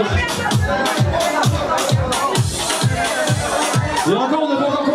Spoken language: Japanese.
喜んで合格